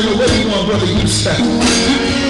question, where you going, brother? You step.